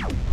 you